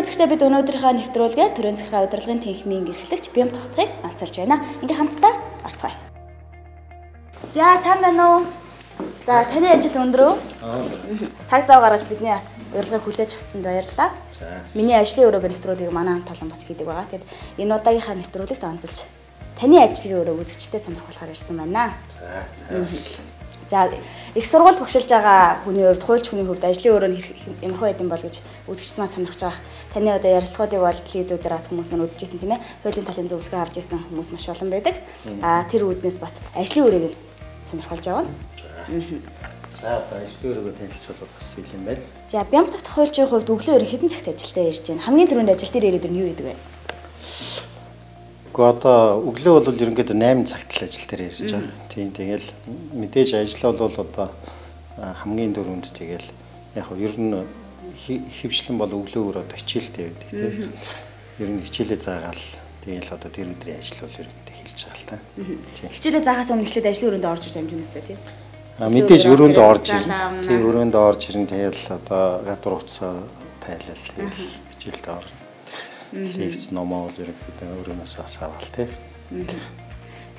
Тэгэхээр үзэгчдээ бид өнөөдрийнхөө нэвтрүүлгээ төрийн захиргаа удирдлагын тэнхимийн эрхлэгч Бям тогтхыг анцалж байна. Ингээ хамтдаа орцгоё. За сайн байна уу? За таны ажил өндөр үү? Цаг зав гаргаж бидний бас урилгыг хүлээж авсанд баярлалаа. За. Миний ажлын өрөөгөө нэвтрүүлгийг манай хамт олон бас хийдэг байгаа. Тэгэд энэ удаагийнхаа нэвтрүүлэгт онцолж таны ажлын өрөө үзэгчтэй сонирхолтой ирсэн байна. За. За их сургууль багшилж байгаа хүний хувьд хуульч хүний хувьд ажлын өрөө нь ямархуу байд юм бол гэж үзэгчд маань сонирхож байгаа. Таны одоо ярилцлагуудыг бол телевизүүдээр бас хүмүүс маань үзчихсэн тийм ээ. Хуулийн талын зөвлөгөө авч ирсэн хүмүүс маш олон байдаг. Аа тэр үүднээс бас ажлын өрөөг сонирхолж байгаа. За ажлын өрөөгөө танилцуулах бас бил юм байна. За Бямтагт хуульчийн хувьд өглөө өрөө хэдэн цагт ажилдаа ирж байна? Хамгийн түрүүнд ажил дээр ирээд нь юу гэдэг вэ? Гэхдээ одоо өглөө бол ерөнхийдөө 8 цагт л ажил дээр ирж байгаа. Тийм тэгэл мэдээж ажил бол одоо хамгийн дөрөнд тэгэл яг хөө ер нь хөвчлэн бол өглөө өрөөд хичээлтэй байдаг тийм. Ер нь хичээлээ заагаал. Тэгэл одоо тэр өдрийн ажил бол ерөнхийдөө хэлж байгаа л та. Хичээлээ заахаас өмнө эхлээд ажлын өрөөнд орж ирж амжина үстэй тийм. А мэдээж өрөөнд орж ирнэ. Тийм өрөөнд орж ирнэ. Тэгэл одоо гадуур уцаа тайлал тэгэл хичээлд орно. Лекц номоо бол ерөнхийдөө өөрөөс бас аваал тий.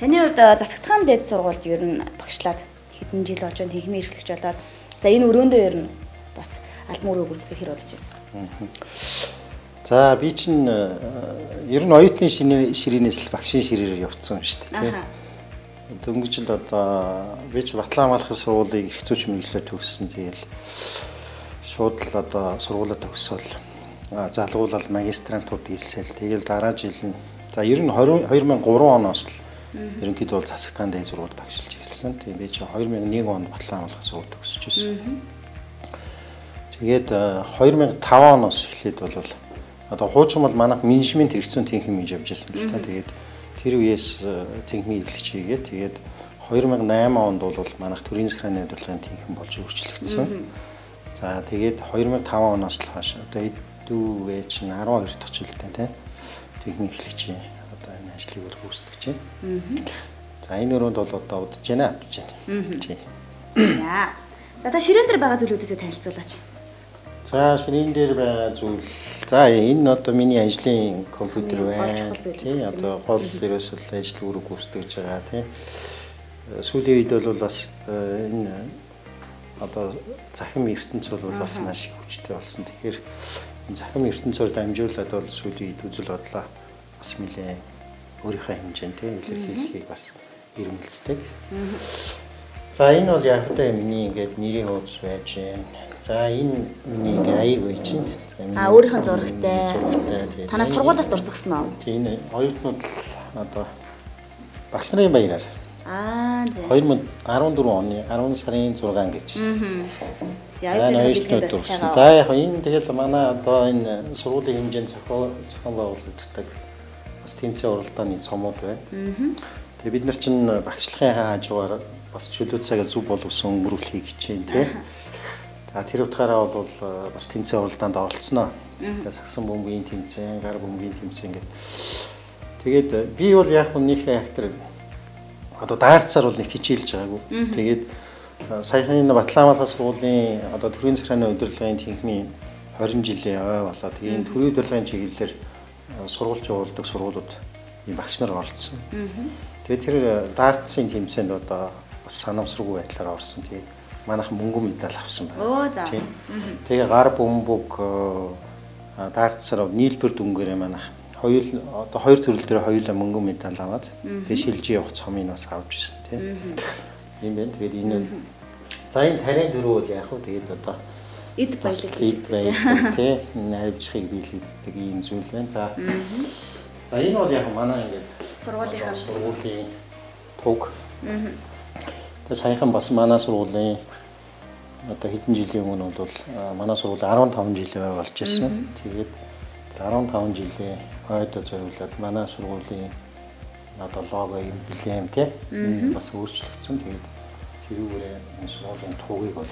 Таны хувьд засагтхан дэд сургуульд ер нь багшлаад хэдэн жил болж байна техникийн эрхлэгч болоод. За энэ өрөөндөө ер нь бас үүрэг гүйцэтгэх хэр болж байна. За би чинь ер нь оюутны ширээнээс л багшийн ширээр явцсан юм шүү дээ тий. Дөнгөж л одоо би ч Батлан хамгаалахын сургуулийг зүйч мэрэгчлэр төгссөн. Тэгэл шууд л одоо сургуулаа төгсөөл залгуулал магистрантууд илсэл тэгэл дараа жил нь за ер нь 20 2003 оноос л ерөнхийдөө бол засагтаан дэйн сургууль багшилж эхэлсэн. Тийм би чи 2001 онд Батлан амлах сургууль төгсөж байсан. Тэгээд 2005 оноос эхлээд бол одоо хуучин бол манайх менежмент хэрэгцүүн тэнхим хийж явж байсан л та. Тэгээд тэр үеэс тэнхимийн эрхлэгч хийгээд тэгээд 2008 онд бол манайх төрийн захиргааны удирдлагын тэнхим болж өөрчлөгдсөн. За тэгээд 2005 оноос л хойш одоо дүүгээ чинь 12 дахь жилдээ тий техник эхлэгчийн одоо энэ ажлыг бол гүйцэтгэж байна. За энэ өрөөнд бол одоо удаж байна авч байна. Тий. За. Та ширээн дээр байгаа зүйлүүдээсээ танилцуулаач. За ширээн дээр байгаа зүйл. За энэ одоо миний ажлын компьютер байна. Тий одоо гол дээрээс л ажил үүрэг гүйцэтгэж байгаа тий. Сүүлийн үед бол бас э, энэ одоо захим ертөнц бол бас маш хүчтэй болсон. Тэгэхээр захим ертөнцөөр дамжуулаад бол сүүлийн үед үзэл бодлоо бас нэлээ өөрийнхөө хэмжээнд илэрхийлэхийг бас ирмэлцдэг. За энэ бол яг та миний ингээд нэрийн хуудас байж байна. За энэ миний аяг байж байна. А өөрийнхөө зурагтай. Танаа сургуулиас дурсагсан уу? Тийм оюутнууд одоо багш нарын баяраар Аа за. 2014 оны 10 сарын 6 гэж. Аа. За оюутнууд дурсан. За яг энэ тэгэл манай одоо энэ сургуулийн хэмжээнд зохион байгуулагддаг бас тэнцээ уралдааны цомууд байна. Тэгээ бид нар чинь багшлагын хажуугаар бас чөлөө цагаа зөв боловсон өнгөрүүлэхийг хичээн тий. За тэр утгаараа бол бас тэнцээ уралдаанд оролцсноо. Тэгээ сагсан бөмбөгийн тэмцээн, гар бөмбөгийн тэмцээн гэдэг. Тэгээд би бол яг үнийхээ актер одоо даарцаар бол нэг хичээлж байгаагүй. Тэгээд саяхан энэ Батлан амлах сургуулийн одоо төрийн захиргааны удирдлагын тэнхмийн 20 жилийн ой болоо. Тэгээд энэ төрийн удирдлагын чиглэлээр сургууль жуулдаг сургуулиуд ийм багш нар оролцсон. Тэгээд тэр даарцын тэмцээнд одоо санамсаргүй байдлаар орсон. Тэгээд манайхан мөнгөн медаль авсан байна. Оо за. Тэгээ гар бөмбөг даарцаар нийлбэр дүнгээрээ манайхан хоёул одоо хоёр төрөл дээр хоёулаа мөнгөн медаль аваад тэгээ шилжиж явах цомыг бас авч ирсэн тийм. Ийм байна. Тэгээд энэ за энэ тарийн дөрөв бол яг хөө тэгээд одоо эд баялаг эд баялаг тийм найвчхыг биелэгддэг ийм зүйл байна. За. За энэ бол яг манай ингээд сургуулийнхаа сургуулийн туг. Тэгээд саяхан бас манай сургуулийн одоо хэдэн жилийн өмнө бол манай сургууль 15 жилийн болж ирсэн. Тэгээд 15 жилийн хойдоо зориулаад манай сургуулийн одоо лого юм билэм тий бас өөрчлөгдсөн. Тэгээд тэрүүгээрээ энэ сургуулийн туугийг бол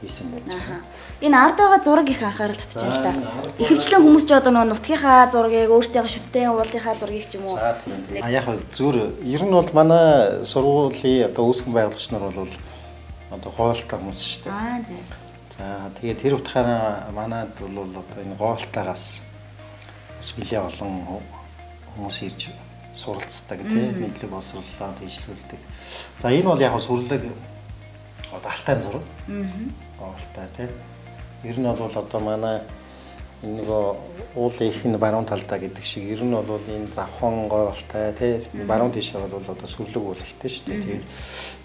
хийсэн байна. Энэ ард байгаа зураг их анхаарал татчихсан л да. Ихэвчлэн хүмүүс ч одоо нөгөө нутгийнхаа зургийг өөрсдийнхөө шүтэн уулынхаа зургийг ч юм уу. А яг зүр ер нь бол манай сургуулийн одоо үүсгэн байгуулагч нар бол одоо хоолтой хүмүүс шүү дээ. Аа зэ. За тэгээ тэр утгаараа манад бол одоо энэ гоолтаагаас бас нэлээ олон хүмүүс ирж суралцдаг тийм мэдлэг боловсруулаад ижлүүлдэг. За энэ бол яг сүрлэг одоо алтай зураг. Аа. Алтай тийм. Ер нь бол одоо манай энэ нөгөө уул их нь баруун талдаа гэдэг шиг ер нь бол энэ завхан гоолтай тийм баруун тишээ бол одоо сүрлэг үйл ихтэй шүү дээ. Тэгээд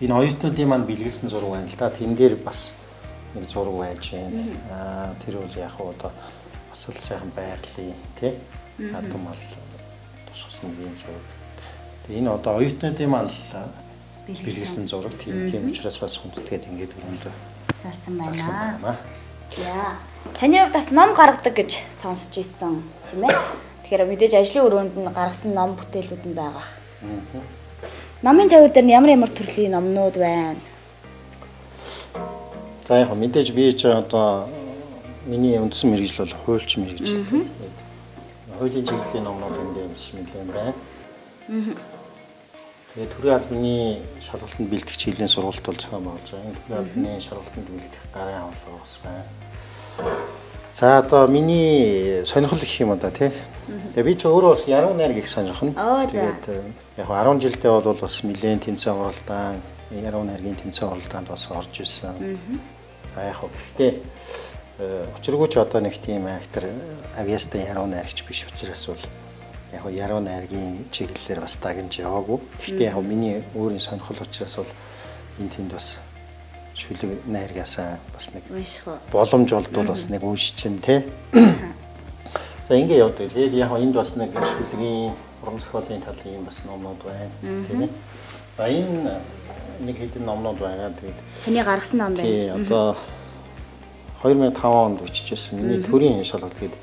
энэ оюутнуудын маань бэлгэлсэн зураг байна л да. Тэн дээр бас нэг зураг байж байна. Аа тэр бол яг одоо бас л сайхан байгалийн тийм адум ал тусгасан юм зураг. Тэгээ энэ одоо оюутнуудын маань л бэлгэлсэн зураг тийм тийм учраас бас хүндэтгээд ингээд өрөндөө заасан байна. За. Таны хувьд бас ном гаргадаг гэж сонсч ирсэн тийм ээ. Тэгэхээр мэдээж ажлын өрөөнд нь гаргасан ном бүтээлүүд нь байгаа. Номын тавир дээр нь ямар ямар төрлийн номнууд байна? За яг мэдээж би ч одоо миний үндсэн мэрэгжил бол хуульч мэрэгжил. Хуулийн чиглэлийн номнууд энэ дэс нэлээд байна. Тэгээ төрийн албаны шалгалтанд бэлтгэж хилийн сургалт бол зохион байгуулж байгаа. Төрийн албаны шалгалтанд бэлтгэх гарын авалга бас байна. За одоо миний сонирхол гэх юм да тий. Тэгээ би ч өөрөө бас яруу найр гих сонирхно. Тэгээд яг 10 жилдээ бол бас нэлээд тэмцээн оролдоо яруу найргийн тэмцээн оролдоонд бас орж ирсэн. За яг хөө гэхдээ учиргүй ч одоо нэг тийм актер авиастын яруу найрагч биш учраас бол яг яруу найргийн чиглэлээр бас дагнж яваагүй. Гэхдээ яг миний өөрийн сонирхол учраас бол энэ тэнд бас шүлэг найргаасаа бас нэг боломж олдвол бас нэг уншиж чинь тий. За ингэ явдаг. Тэгээд яг энд бас нэг шүлгийн уран зохиолын талын бас номнууд байна. Тийм ээ. За энэ нэг хэдэн номнууд байгаа. Тэгээд таны гаргасан ном байна. Тий, одоо 2005 онд бичижсэн. Миний төрийн хиншилгалт гээд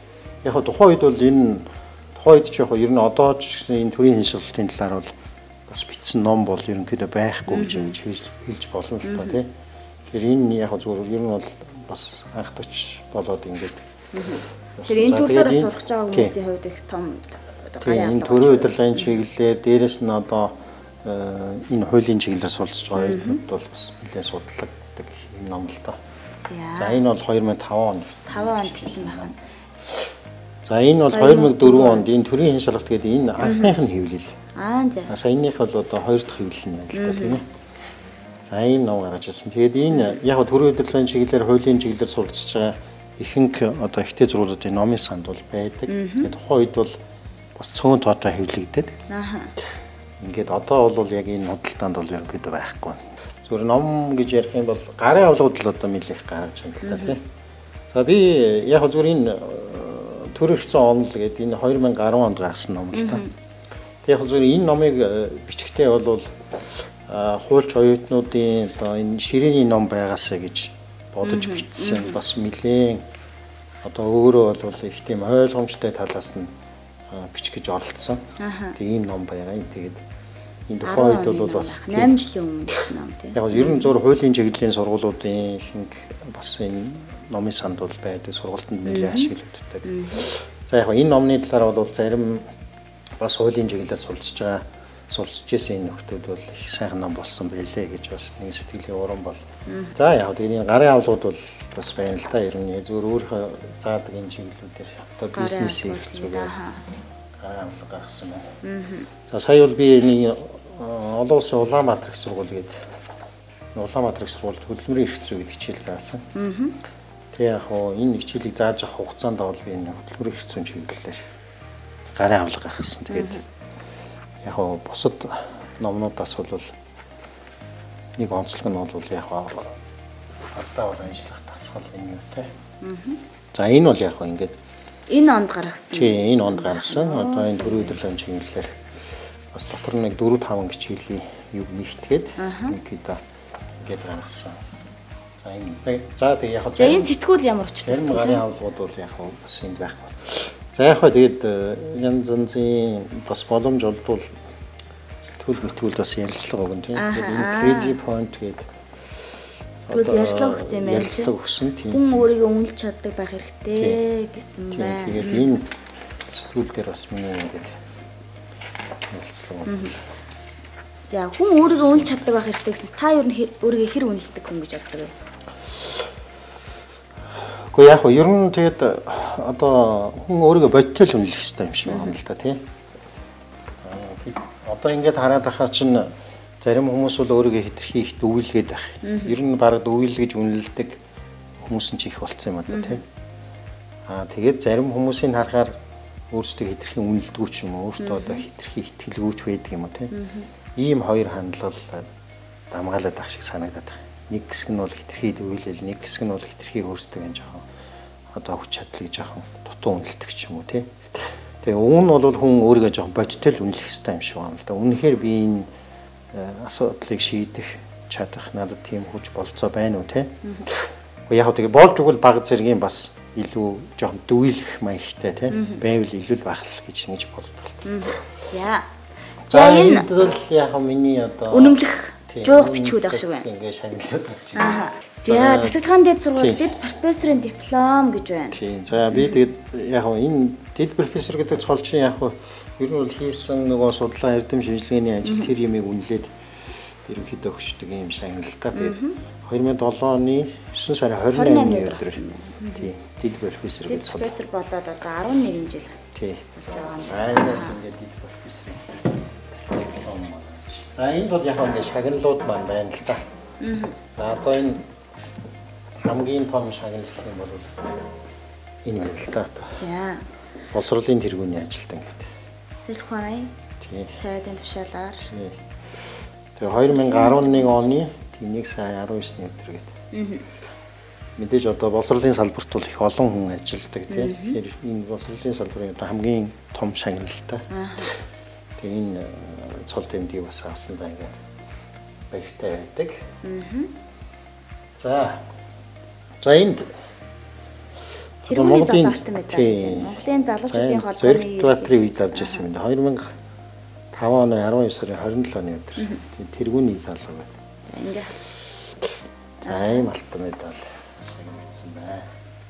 яг тухайн үед бол энэ тухайн үед ч яг ер нь одоо ч энэ төрийн хиншилгалтын талаар бол бас бичсэн ном бол ерөнхийдөө байхгүй гэж хэлж болно л та тий. Тэгэхээр энэ яг зүгээр ер нь бол бас анхдагч болоод ингээд Тэр энэ төрлөөр сурах байгаа хүмүүсийн хувьд их том Тийм энэ төрийн удирдлагын чиглэлээр дээрэс нь одоо энэ хуулийн чиглэлээр суралцж байгаа юмуд бол бас нэлээд судалдаг юм ном л доо. За энэ бол 2005 онд 5 онд гэсэн байна. За энэ бол 2004 онд энэ төрийн хэн шалгалт гэдэг энэ анхных нь хэвлэл. Аа за. Саяных бол одоо хоёр дахь хэвлэл нь байна л да тийм ээ. За ийм ном гаргаж ирсэн. Тэгээд энэ яг төрийн удирдлагын чиглэлээр хуулийн чиглэлээр суралцж байгаа ихэнх одоо ихтэй зургуудын номын санд бол байдаг. Тэгээд тухайн үед бол бас цөөн тоотой хэвлэгдээд. Аа. Ингээд одоо бол яг энэ худалдаанд бол ерөнхийдөө байхгүй зүгээр ном гэж ярих юм бол гарын авлагууд л одоо нэлээх гаргаж байна л да тий. За би яг зүгээр энэ э, төр ихсэн онол гэдэг энэ 2010 онд гарсан ном л да. Тэг яг зүгээр энэ номыг э, бичгтээ бол хуульч оюутнуудын одоо энэ ширээний ном байгаасаа гэж бодож бичсэн бас нэлээн одоо өөрөө бол их тийм ойлгомжтой талаас нь бичих гэж оролцсон. Тэг ийм ном байгаа юм. Тэгээд энэ тухайн үед бол бас 8 жилийн өмнө ном тийм. Яг ер нь зур хуулийн чиглэлийн сургуулиудын ихэнх бас энэ номын санд бол байдаг сургалтанд нэлээд ашиглагддаг. За яг энэ номны талаар бол зарим бас хуулийн чиглэлээр суралцж байгаа суралцж исэн энэ нөхдүүд бол их сайхан ном болсон байлээ гэж бас нэг сэтгэлийн уран бол. За яг энэ гарын авлагууд бол бас байна л да. Ер нь зөвөр өөрийнхөө заадаг энэ чиглэлүүдээр одоо бизнес хийх зүгээр гарын авлага гаргасан байна. За сая бол би нэг олон улсын Улаанбаатар их сургууль гэдэг Улаанбаатар их сургуульд хөдөлмөрийн эрх зүй гэдэг хичээл заасан. Тэгээ яг хоо энэ хичээлийг зааж авах хугацаанд бол би энэ хөдөлмөрийн эрх зүйн чиглэлээр гарын авлага гаргасан. Тэгээд яг хоо бусад номнуудаас бол нэг онцлог нь бол яг хоо алдаа бол ажиллах тасгал юм юу те. За энэ бол яг хоо ингээд энэ онд гаргасан. Тий, энэ онд гаргасан. Одоо энэ төрийн удирдлагын чиглэлээр бас дотор нэг 4 5 хичээлийн юг нэгтгээд ерөнхийдөө ингээд гаргасан. За энэ за тэгээ яг За энэ сэтгүүл ямар учиртай? Зарим гарын авлагууд бол яг бас энд байхгүй. За яг хөө тэгээд э, янз янзын бас боломж олдвол сэтгүүл мэтгүүл бас ярилцлага өгөн тийм. Тэгээд энэ crazy point гэдэг Тэгвэл ярьцлага өгсөн юм байна. Ярьцлага өгсөн тийм. Хүн өөрийгөө үнэлж чаддаг байх хэрэгтэй гэсэн байна. Тэгээд энэ сэтгүүл дээр бас миний ингээд хэлцлэг. За хүн өөрийгөө үнэлж чаддаг байх хэрэгтэй гэсэн та ер нь өөрийгөө хэр үнэлдэг хүн гэж боддог вэ? Гэхдээ яг нь ер нь тэгээд одоо хүн өөрийгөө бодиттой л үнэлэх хэрэгтэй юм шиг байна л да тий. Одоо ингээд хараад ахаар чинь зарим хүмүүс бол өөрийгөө хэтэрхий их дөвлгээд байх. Ер нь баг дөвлгэж үнэлдэг хүмүүс нь ч их болцсон юм да тий. Аа тэгээд зарим хүмүүсийг харахаар өөрсдөө хэтэрхий үнэлдэггүй ч юм уу өөртөө одоо хэтэрхий итгэлгүйч байдаг юм уу тий. Ийм хоёр хандлал дамгаалаад ах шиг санагдаад байна. Нэг хэсэг нь бол хэтэрхий дөвлөл, нэг хэсэг нь бол хэтэрхий өөрсдөө энэ жоохон одоо хүч чадлыг жоохон дутуу үнэлдэг ч юм уу тий. Тэгээ уг нь бол хүн өөрийгөө жоохон бодиттой л үнэлэх хэрэгтэй юм шиг байна л да. Үнэхээр би энэ Э, асуудлыг шийдэх чадах надад тийм хүч болцоо байна уу те. Яг тэгээ болж өгвөл баг зэргийн бас илүү жоохон дүүйлэх маягтай те. Байвал илүү л байх л гэж ингэж болдог. За. За энэ бол яг миний одоо үнэмлэх жуух бичгүүд байх шиг байна. Ингээ шагналаад байх шиг. Аа. За засагтхан дэд сургуульд профессорын диплом гэж байна. Тийм. За би тэгээд яг энэ дэд профессор гэдэг цол чинь яг Ер нь бол хийсэн нөгөө судлаа эрдэм шинжилгээний ажил тэр ямыг үнэлээд ерөнхийдөө өгчдөг юм шагналтай. Тэгээд 2007 оны 9 сарын 28-ны өдөр тийм дид профессор гэж цол. Профессор болоод одоо 11 жил. Тий. За ингээд дид профессор. За энэ бол яг ингээд шагналууд маань байна л да. За одоо энэ хамгийн том шагнал гэх юм бол энэ байна л да. За. Босрлын тэргүүний ажилтан гэдэг. Сэтгэл ухааны сайдын тушаалаар. Тэгээ 2011 оны 1 сая 19-ний өдөр гэдэг. Мэдээж одоо боловсролын салбарт бол их олон хүн ажилладаг тийм. Тэгэхээр энэ боловсролын салбарын одоо хамгийн том шагналтай. Тэгээ энэ э, цол тэмдгийг бас авсандаа ингээд баяртай байдаг. За. За энд Тэргүүний залуучтай мэдээж байна. Монголын залуучуудын холбооны Баатрийн үед авч ирсэн юм да. 2005 оны 12 сарын 27 оны өдөр. Тэргүүний залуу байна. Ингээ. За ийм алтан медаль шагнагдсан байна.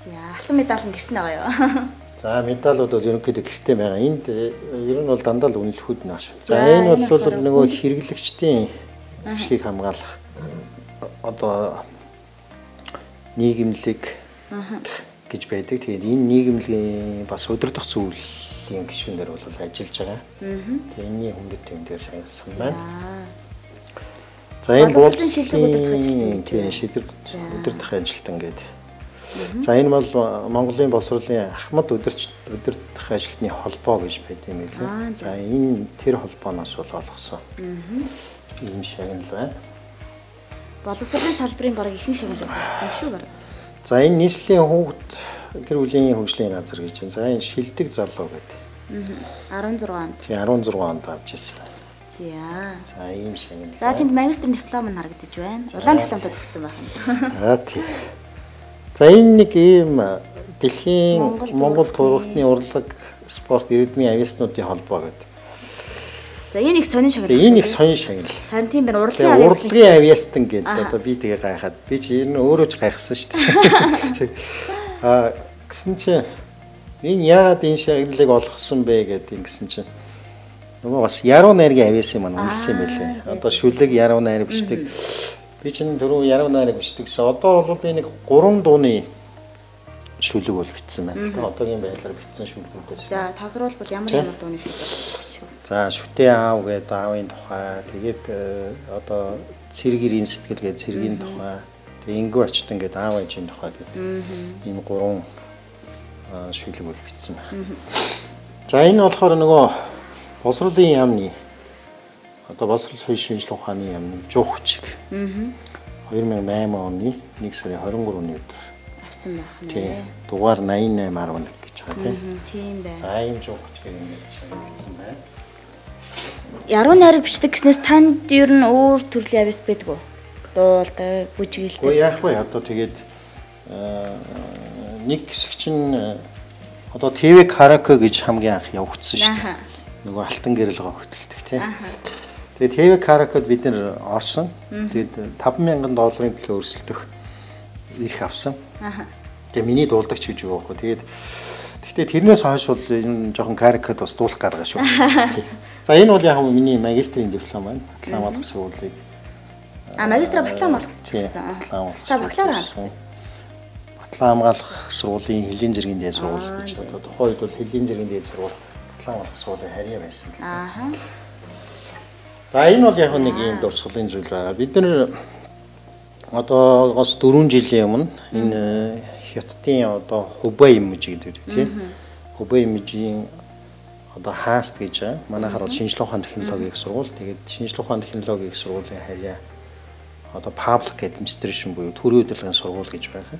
За алтан медаль нь гэртэн байгаа юу? За медалууд бол ерөнхийдөө гэртээ байгаа. Энд э, ер нь бол дандаа л үнэлэхүүд нааш. За энэ бол нөгөө хэрэглэгчдийн ашгийг хамгаалах одоо нийгэмлэг гэж байдаг. Тэгээд энэ нийгэмлэгийн бас удирдах зүйлийн гишүүнээр бол ажиллаж байгаа. Тэгээд энэний хүндэт тэмдгээр шаардсан байна. За энэ. Тийм шилдэг удирдах ажилтан гэдэг. За энэ бол Монголын боловсролын Ахмад удирч удирдах ажилтны холбоо гэж байд юм лээ. За энэ тэр холбооноос бол олгосон. Ийм шагнал байна. Боловсролын салбарын бараг ихэнх шагнал болсон шүү бараг. За энэ нийслэлийн хүүхд гэр бүлийн хөгжлийн газар гэж байна. За энэ шилдэг залуу гэдэг. Аа 16 онд. Тий 16 онд авч ирсэн. За. За ийм юм. За тэнд магистрийн диплом нь харагдаж байна. Улаан дипломтой төгссөн байна. Аа тий. За энэ нэг ийм дэлхийн Монгол тургалтны урлаг спорт эрдмийн авиаснуудын холбоо гэдэг За энэ их сонин шагнал. Энэ их сонин шагнал. Харин тийм байна урлагийн авиастан. Урлагийн авиастан гэдэг одоо би тэгээ гайхаад би чи нь өөрөө ч гайхсан шүү дээ. Аа гисэн чи энэ яагаад энэ шагналыг олгосон бэ гэдэг ингэсэн чинь нөгөө бас яруу найргийн авиасан маань үнэлсэн юм байлээ. Одоо шүлэг яруу найр бичдэг. Би чинь түрүү яруу найрыг бичдэг гэсэн. Одоо бол би нэг 3 дууны шүлэг бол бичсэн байна. Одоогийн байдлаар бичсэн шүлгүүдээс. За тодорхойлбол ямар ямар дууны шүлэг За шүтээ аав гэдэг аавын тухай. Тэгээд э, одоо цэргэрийн сэтгэл гэдэг цэргийн тухай. Тэгээд ингүү очтон гэдэг аав ээжийн тухай гэдэг. Ийм гурван шүлэг бол бичсэн байна. За энэ болохоор нөгөө босролын яамны одоо босрол соёл шинжилгээ ухааны яамны жуухчиг. 2008 оны 1 сарын 23-ны өдөр авсан байна. Тийм. Дугаар 8811 гэж байгаа тийм байна. За ийм жуухчиг ингэж шагнагдсан байна яруу найраг бичдэг гэснээс танд ер нь өөр төрлийн авиас байдаг уу? Дуулдаг, бүжигэлдэг. Уу яах вэ? Одоо тэгээд нэг хэсэг чинь одоо ТV караоке гэж хамгийн анх явагдсан шүү дээ. Нөгөө алтан гэрэл хөтэлдэг тий. Тэгээд ТV караокед бид нэр орсон. Тэгээд 5000 долларын төлөө өрсөлдөх ирэх авсан. Тэгээд миний дуулдагч гэж юу вэ? Тэгээд Гэтэ тэрнээс хойш бол энэ жоохон карикад бас дуулах гэдэг шүү. За энэ бол яг миний магистрийн диплом байна. Батлан болох сургуулийг. А магистра батлан болох гэсэн. Болох. За бакалавр хандсан. батлан хамгаалах сургуулийн хөлийн зэргийн дээд сургууль гэж одоо тухайн үед бол хөлийн зэргийн дээд сургууль батлан хамгаалах сургуулийн харьяа байсан. Ааха. За энэ бол яг нэг юм дурсгалын зүйл байгаа. Бид нэр одоогоос 4 жилийн өмнө энэ хятадын одоо Хубэй имиж гэдэг тийм Хубэй имижийн одоо хааст гэж манайхаар бол шинжлэх ухааны технологийн сургууль. Тэгээд шинжлэх ухааны технологийн сургуулийн харьяа одоо public administration буюу төрийн удирдлагын сургууль гэж байгаа.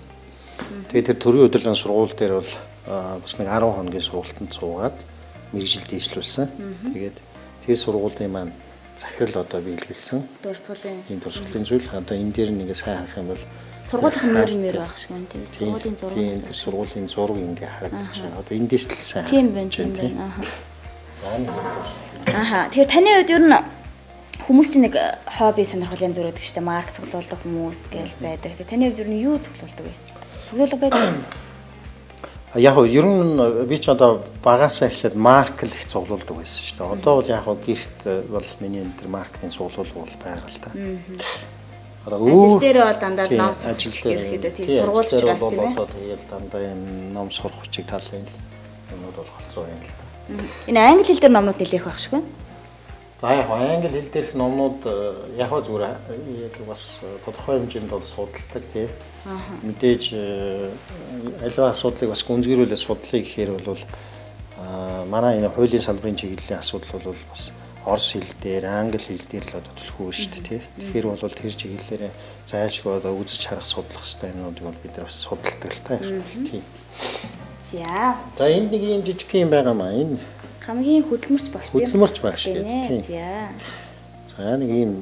Тэгээд тэр төрийн удирдлагын сургууль дээр бол бас нэг 10 хоногийн сургуультанд суугаад мэрэгжил дэвшлүүлсэн. Тэгээд тэр сургуулийн маань захирал одоо биелүүлсэн. Дурсгалын. Энэ дурсгалын зүйл одоо энэ дээр нэгэ сайн харах юм бол сургуулийн нэр нэр байх шиг байна тийм сургуулийн зураг. Тийм сургуулийн зураг ингээ харагдаж байна. Одоо эндээс л сайн. Тийм байна тийм байна. Ааха. Тэгэхээр таны хувьд ер нь хүмүүс чинь нэг хобби сонирхлын зүрх гэдэг чинь марк цуглуулдаг хүмүүс гээл байдаг. Тэгээ таны хувьд ер нь юу цуглуулдаг вэ? Цуглуулга байдаг. Яг нь ер нь би ч одоо багасаа эхлээд марк л их цуглуулдаг байсан шүү дээ. Одоо бол яг нь гэрт бол миний энэ төр маркетинг цуглуулга бол байгаа л та. Одоо ажил дээр бол дандаа ном ажил дээр ерөөхдөө тийм сургуулчраас тийм ээ. Одоо тэгээд дандаа юм ном сурах хүчийг талын юмуд бол холцоо юм л та. Энэ англи хэл дээр номнууд нэлээх байх шиг байна. За яг англи хэл дээрх номнууд яг зүгээр яг бас тодорхой хэмжээнд бол судалдаг тийм. Мэдээж аливаа асуудлыг бас гүнзгийрүүлээд судлаа гэхээр бол манай энэ хуулийн салбарын чиглэлийн асуудал бол бас орос хэл дээр, англи хэл дээр л төлөхөө шүү дээ тий. Тэгэхээр бол тэр чиглэлээр зайлшгүй одоо үзэж харах судлах хэрэгтэй юмнуудыг бол бид нар бас судалдаг л та тий. За. За энд нэг юм жижиг юм байгаа маа энэ Хамгийн хөдөлмөрч багш би. хөдөлмөрч багш гэдэг тий. За. Нэг юм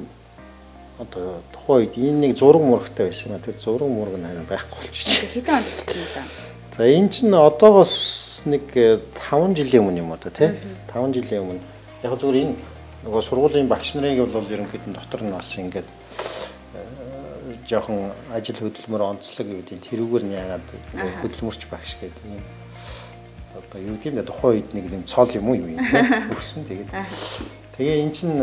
одоо тухайн үед энэ нэг зураг мурагтай байсан юм а тэр зураг мураг нь харин байхгүй болчихсон. Хэдэн онд ирсэн юм да? За энэ чинь одоогоос нэг 5 жилийн өмнө юм одоо тий 5 жилийн өмнө яг зүгээр энэ нөгөө сургуулийн багш нарыг бол ерөнхийдөө дотор нь бас ингээд жоохон ажил хөдөлмөр онцлог гэдэг тэрүүгээр нь яагаад хөдөлмөрч багш гэдэг юм одоо юу гэдэг нь тухайн үед нэг юм цол юм уу юу юм тий өгсөн тэгээд. Тэгээ эн чинь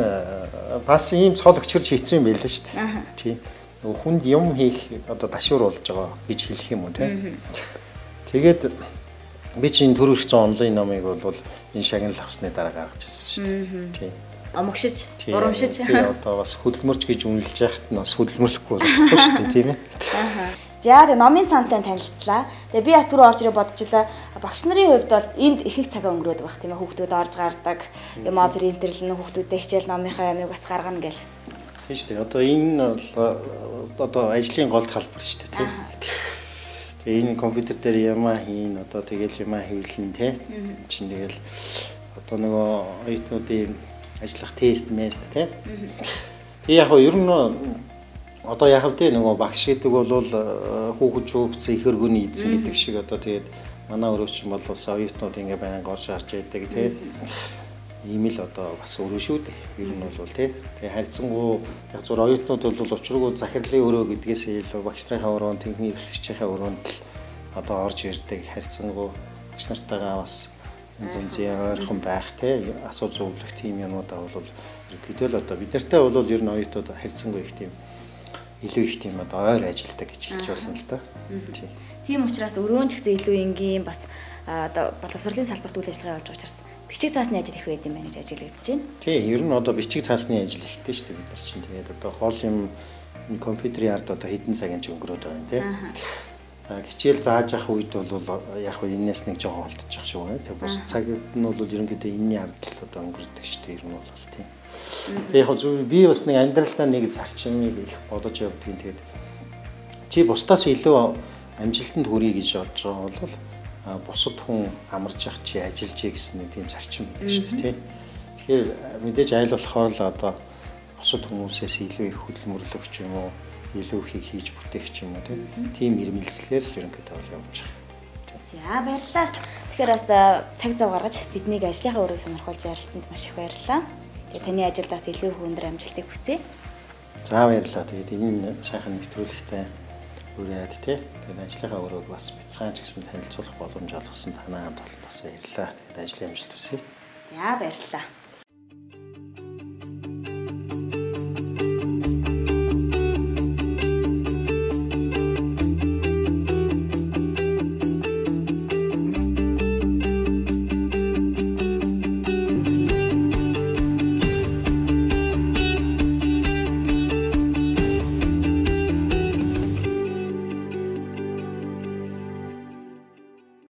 бас ийм цол өчгөрч хийцэн юм байлаа шүү дээ. Тий. Нөгөө хүнд юм хийх одоо дашуур болж байгаа гэж хэлэх юм уу тий тэгээд би чинь төр ихсэн онлайн номыг бол энэ шагнал авсны дараа гаргаж ирсэн шүү дээ. Тий. Омогшиж, урамшиж. тий одоо бас хөдөлмөрч гэж үнэлж яхад нь бас хөдөлмөрлөхгүй болохгүй шүү дээ тийм ээ. За тэгээ номын самтай танилцлаа. Тэгээ би бас түрүү орж ирээ бодчихлаа. Багш нарын хувьд бол энд их их цагаа өнгөрөөд байх тийм ээ. Хүүхдүүд орж гардаг. Юм аа принтерлэн хүүхдүүдэд хичээл номынхаа ямиг бас гаргана гэл. Тийм шүү дээ. Одоо энэ бол одоо ажлын гол талбар шүү дээ тий. Тэгээ энэ компьютер дээр ямаа хийн одоо тэгэл ямаа хэвлэн тий. Чин тэгэл одоо нөгөө оюутнуудын ажиллах тест мест тий. Тэгээ яг нь ер нь одоо яг хэвдээ нөгөө багш гэдэг бол хүүхэд хүүхдсэн их өргөний эзэн гэдэг шиг одоо тэгээд манай өрөөч бол бас оюутнууд ингээ байнга орж харж байдаг тий. Ийм л одоо бас өрөө шүү дээ. Ер нь бол тий. Тэгээ харьцангуй яг зур оюутнууд бол учиргүй захирлын өрөө гэдгээс илүү багш нарын өрөөнд техник хэрэгсчийн өрөөнд л одоо орж ирдэг харьцангуй багш нартайгаа бас янз янзын ойрхон байх те асуу зөвлөх тийм юмудаа бол ерөнхийдөө л одоо бид нартай бол ер нь оюутнууд харьцангуй их тийм илүү их тийм одоо ойр ажилдаг гэж хэлж болно л да. Тийм. Учраас өрөөнд ч гэсэн илүү энгийн бас одоо боловсролын салбарт үйл ажиллагаа явуулж учраас бичиг цаасны ажил их байд юм байна гэж ажиглагдаж байна. Тийм, ер нь одоо бичиг цаасны ажил ихтэй шүү дээ бид нар чинь. Тэгээд одоо гол юм компьютерийн ард одоо хэдэн цагийн ч өнгөрөөд байгаа юм тийм. Хичээл зааж явах үед бол яг нь энэс нэг жоохон холдчих шиг байна. Тэгээ бус цаг нь бол ерөнхийдөө энэний ард л одоо өнгөрдөг шүү дээ. Ер нь бол тийм. Тэгээ яг зөв би бас нэг амьдралдаа нэг зарчмыг их бодож явдгийн тэгээд чи бусдаас илүү амжилтанд хүрье гэж бодож байгаа бол бусад хүн амарч явах чи ажиллаж гэсэн нэг тийм зарчим байдаг шүү дээ тий. Тэгэхээр мэдээж айл болохоор л одоо бусад хүмүүсээс илүү их хөдөлмөрлөгч юм уу илүү ихийг хийж бүтээх ч юм уу тийм ирмэлцлэр л ерөнхийдөө бол явж байгаа. За баярлалаа. Тэгэхээр бас цаг зав гаргаж биднийг ажлынхаа өрөөг сонирхолж ярилцсанд маш их баярлалаа. Тэгээ таны ажилдаас илүү өндөр амжилтыг хүсье. За баярлалаа. Тэгээд энэ сайхан нэвтрүүлэгтээ үрээд тий. Тэгээд ажлынхаа өрөөг бас бяцхан ч гэсэн танилцуулах боломж олгосон танаа хамт олонд бас баярлалаа. Тэгээд ажлын амжилт хүсье. За баярлалаа.